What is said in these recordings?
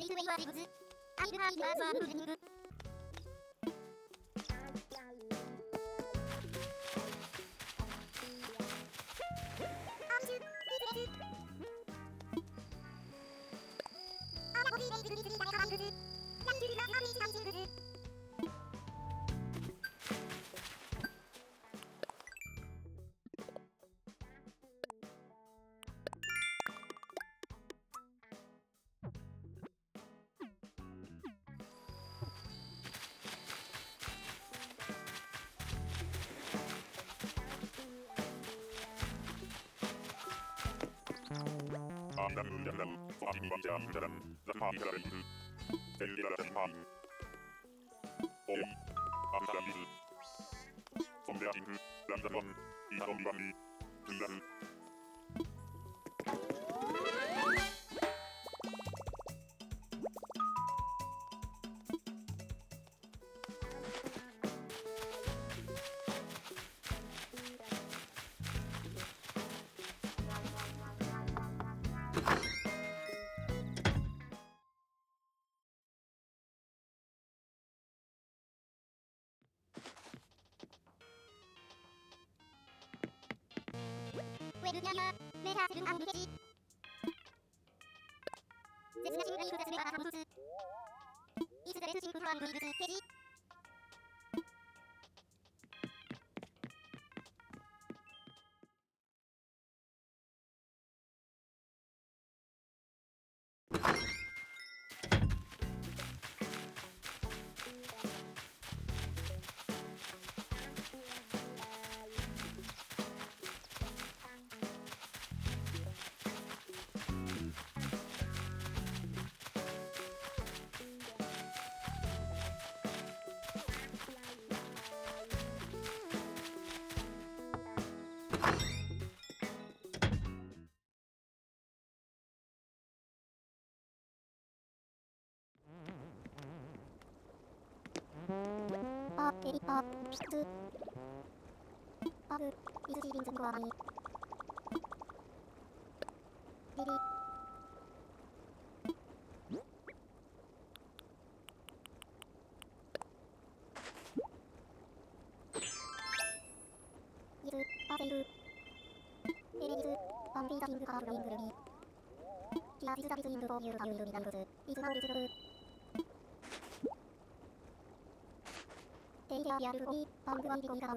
Little Wavers. I have was wondering. Kandamuudellen, Fatimivajamuudellen, Vähähikäläihy. Elviläisen hain. Oi. Amsalil. Somdeatinhy, lämsänon, isomivani. メタセルアンビケジ絶なシングリフダスメバーハムツイスダレスシンクファングリブズケジパエリパピツパブイズシリンズミコアマニリリイズパセイルエレリズパンビーダキングカールウィングルミキアビズダビズイングボーユータユールミダイズイズナウルズルフ ォニパングワンビコミガ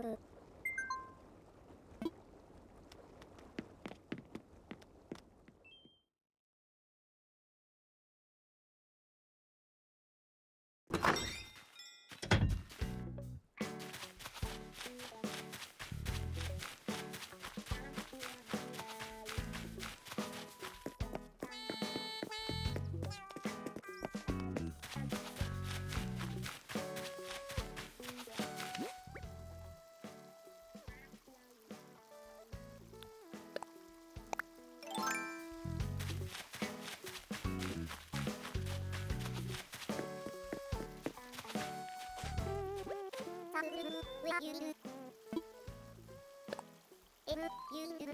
ングルムウェアユーリル M ユーリル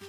うん。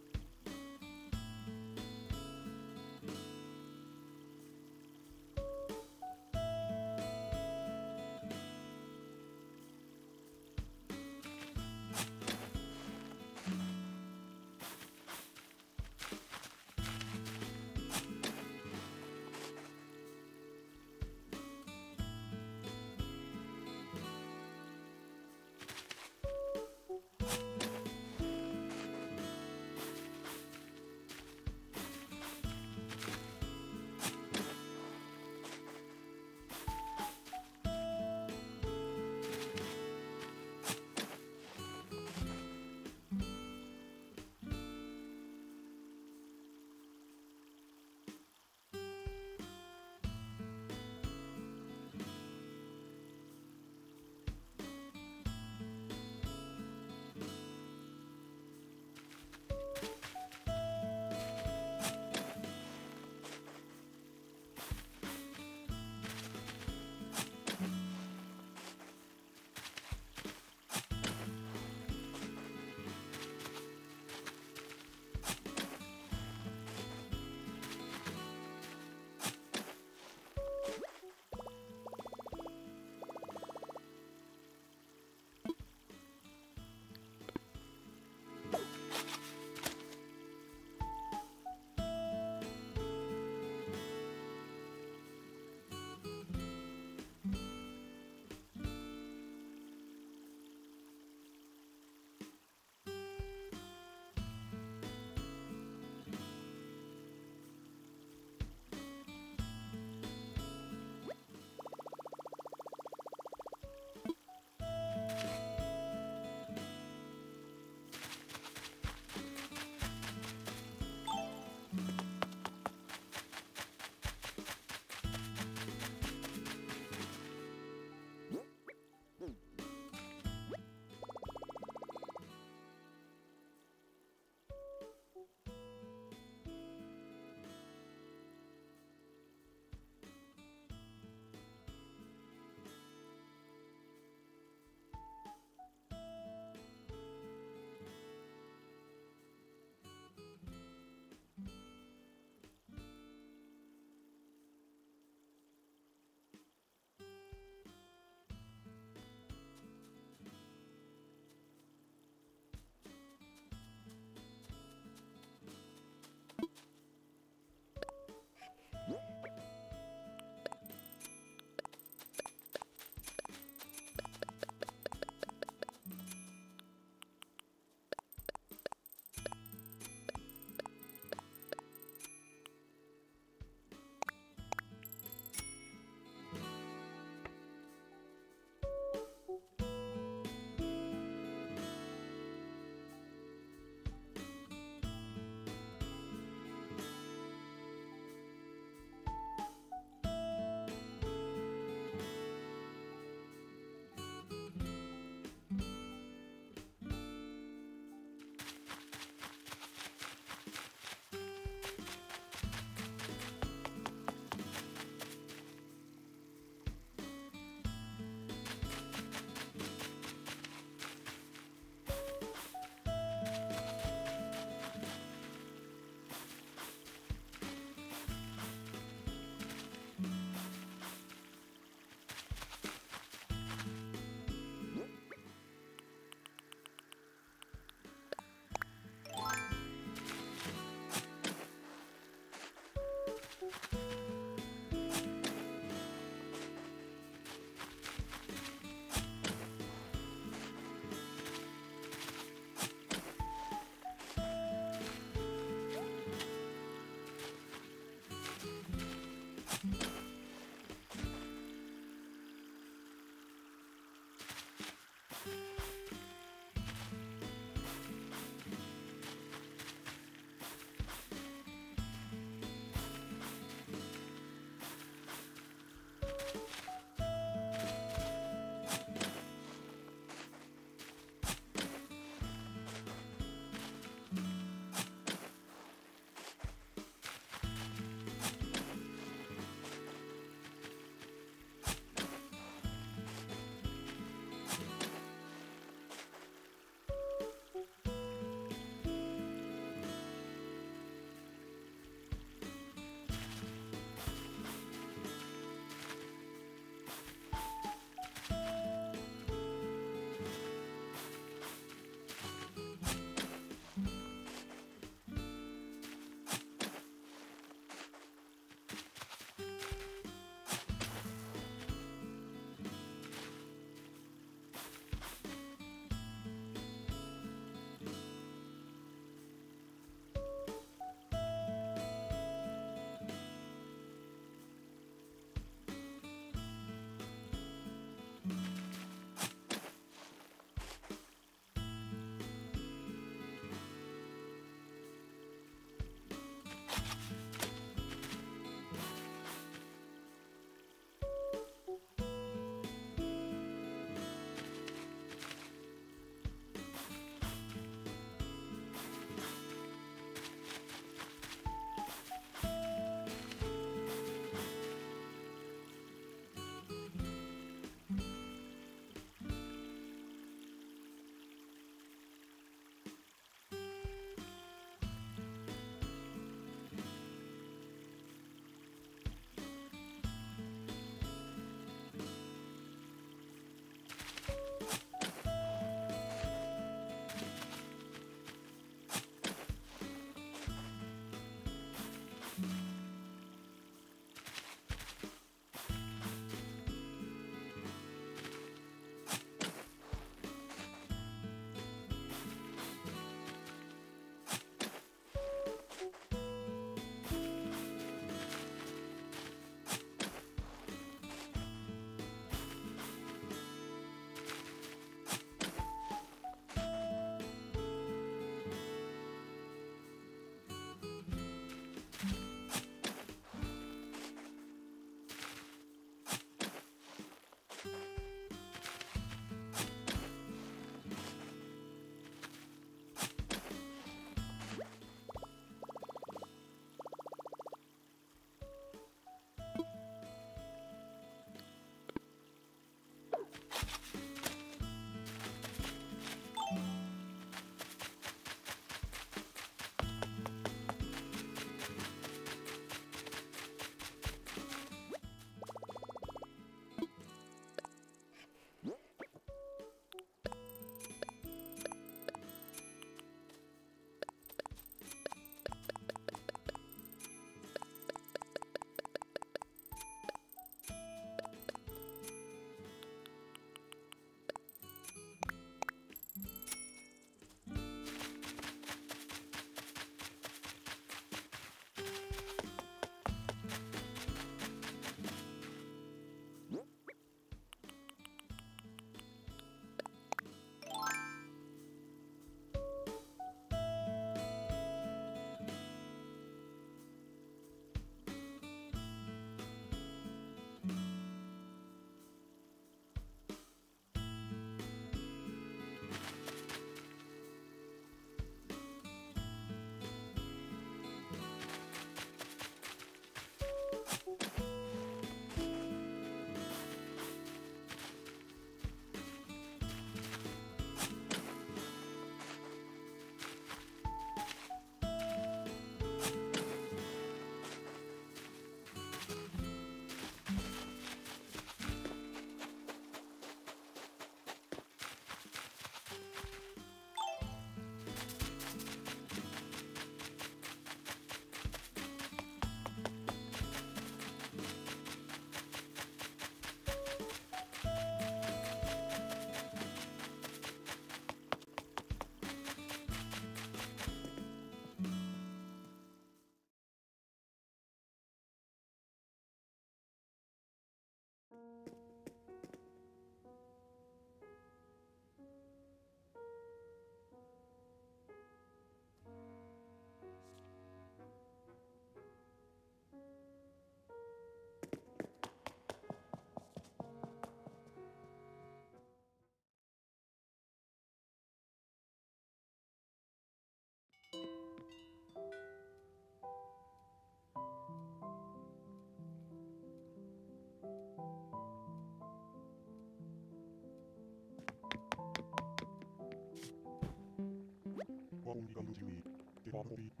get on the beat.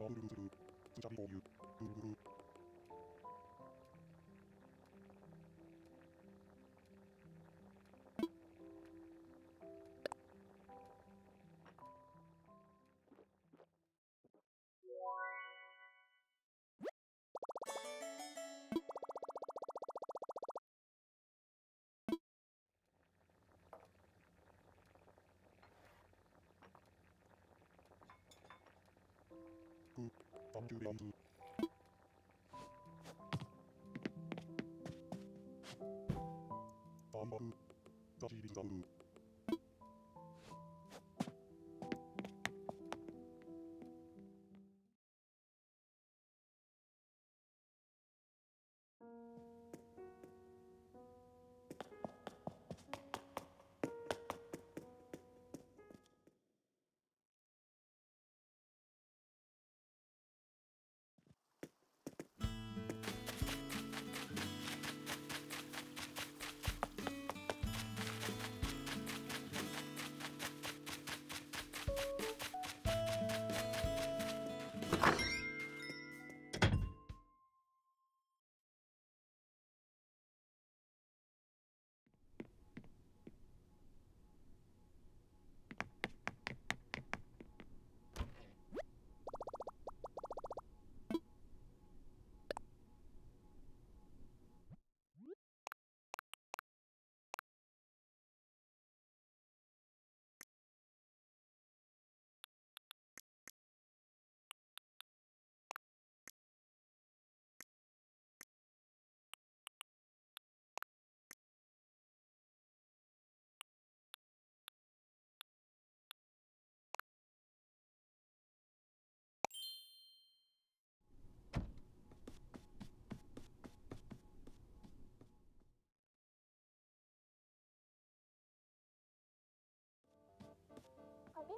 Oh, do do do today. Bamboo. Dodgy Bamboo.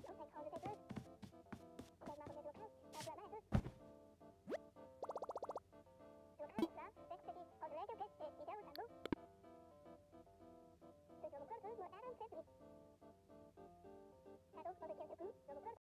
something called the big bird. Because Malcolm is a locale, that's what matters. The locale is France, big city, or the radio pitch is Idel Istanbul. The Jomokor Bus more Adam Tripoli. Adult for the Jim Tukun, Jomokor